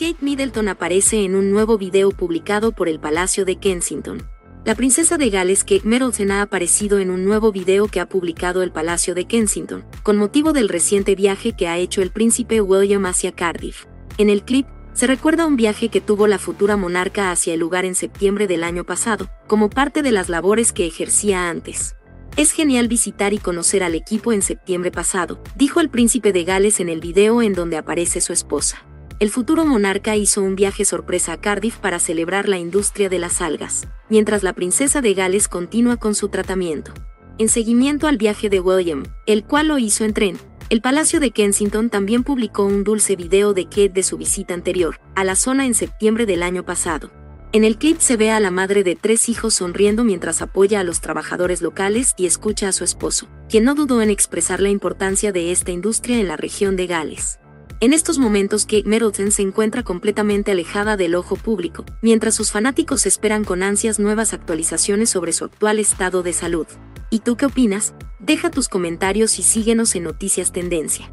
Kate Middleton aparece en un nuevo video publicado por el Palacio de Kensington. La princesa de Gales Kate Middleton ha aparecido en un nuevo video que ha publicado el Palacio de Kensington, con motivo del reciente viaje que ha hecho el príncipe William hacia Cardiff. En el clip, se recuerda un viaje que tuvo la futura monarca hacia el lugar en septiembre del año pasado, como parte de las labores que ejercía antes. Es genial visitar y conocer al equipo en septiembre pasado, dijo el príncipe de Gales en el video en donde aparece su esposa el futuro monarca hizo un viaje sorpresa a Cardiff para celebrar la industria de las algas, mientras la princesa de Gales continúa con su tratamiento. En seguimiento al viaje de William, el cual lo hizo en tren, el Palacio de Kensington también publicó un dulce video de Kate de su visita anterior, a la zona en septiembre del año pasado. En el clip se ve a la madre de tres hijos sonriendo mientras apoya a los trabajadores locales y escucha a su esposo, quien no dudó en expresar la importancia de esta industria en la región de Gales. En estos momentos Kate Middleton se encuentra completamente alejada del ojo público, mientras sus fanáticos esperan con ansias nuevas actualizaciones sobre su actual estado de salud. ¿Y tú qué opinas? Deja tus comentarios y síguenos en Noticias Tendencia.